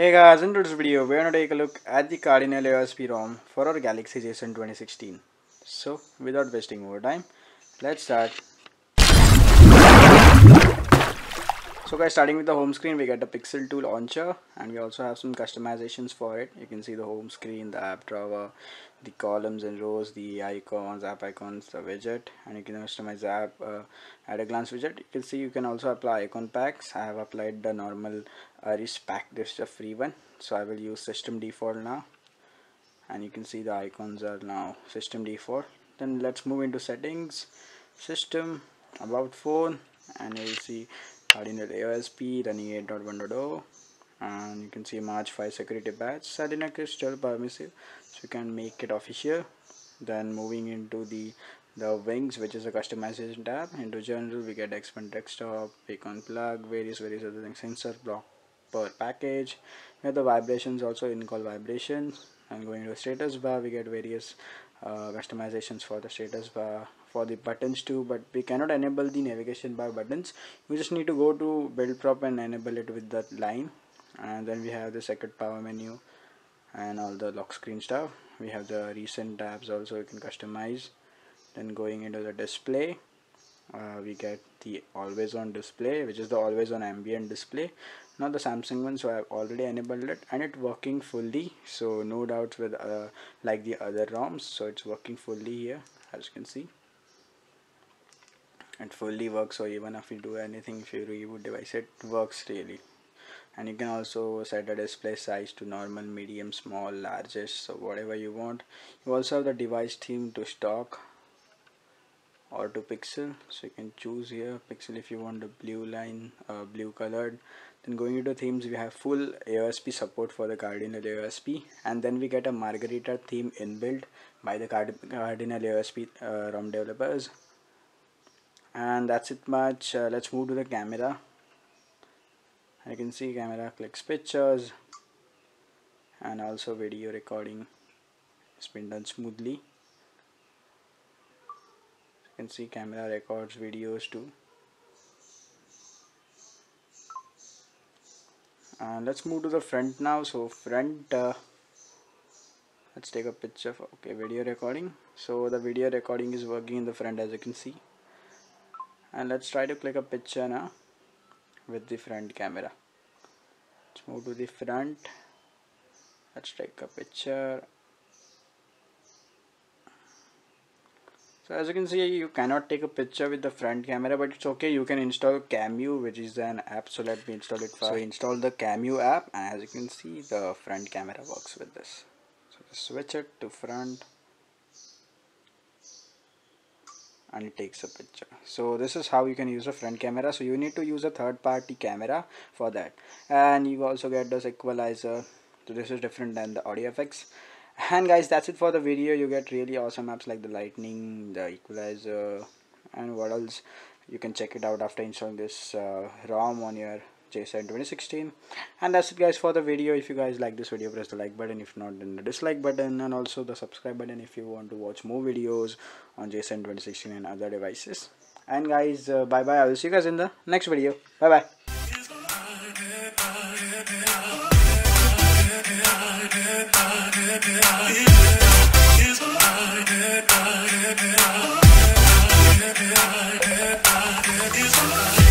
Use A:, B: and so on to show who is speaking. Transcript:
A: Hey guys, in today's video, we're going to take a look at the Cardinal AOSP ROM for our Galaxy J7 2016. So, without wasting more time, let's start. So guys, starting with the home screen, we get the Pixel 2 launcher and we also have some customizations for it. You can see the home screen, the app drawer, the columns and rows, the icons, app icons, the widget and you can customize the app uh, at a glance widget. You can see you can also apply icon packs. I have applied the normal Iris pack, this is a free one. So I will use system default now and you can see the icons are now system default. Then let's move into settings, system, about phone and you will see Cardinal AOSP running 8.1.0 and you can see March 5 security patch Sardina crystal permissive so you can make it official. Then moving into the the wings which is a customization tab. Into general we get expand desktop icon plug various various other things. Sensor block per package. We have the vibrations also in call vibrations and going to status bar we get various uh, customizations for the status bar for the buttons too but we cannot enable the navigation bar buttons. We just need to go to build prop and enable it with that line. And then we have the second power menu and all the lock screen stuff. We have the recent tabs also you can customize. Then going into the display uh, we get the always on display which is the always on ambient display not the Samsung one so I've already enabled it and it's working fully so no doubts with uh, like the other ROMs so it's working fully here as you can see. It fully works so even if you do anything if you reboot device it works really. And you can also set the display size to normal medium small largest so whatever you want. You also have the device theme to stock or to pixel. So you can choose here pixel if you want the blue line uh, blue colored. Then going into themes we have full AOSP support for the Cardinal AOSP and then we get a Margarita theme inbuilt by the Card Cardinal AOSP uh, ROM developers. And that's it much. Uh, let's move to the camera. I can see camera clicks pictures and also video recording has been done smoothly. you can see camera records videos too. And let's move to the front now. So front uh, let's take a picture okay video recording. So the video recording is working in the front as you can see. And let's try to click a picture now with the front camera. Let's move to the front. Let's take a picture so as you can see you cannot take a picture with the front camera but it's okay. You can install Cameo which is an app. So let me install it first. So install the Cameo app and as you can see the front camera works with this. So just switch it to front and it takes a picture. So this is how you can use a front camera. So you need to use a third party camera for that. And you also get this equalizer. So this is different than the audio effects and guys that's it for the video. You get really awesome apps like the lightning the equalizer and what else? You can check it out after installing this uh, ROM on your J7 2016 and that's it guys for the video. If you guys like this video press the like button. If not then the dislike button. And also the subscribe button if you want to watch more videos on J7 2016 and other devices. And guys uh, bye bye I will see you guys in the next video. Bye bye It's alright.